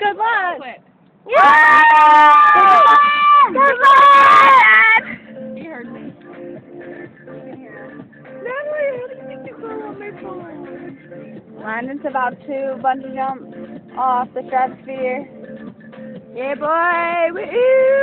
good luck. Yeah! Good luck! He heard me. Natalie, how you you on my phone? Landon's about to bungee jump off the stratosphere. Yeah, boy! Woo!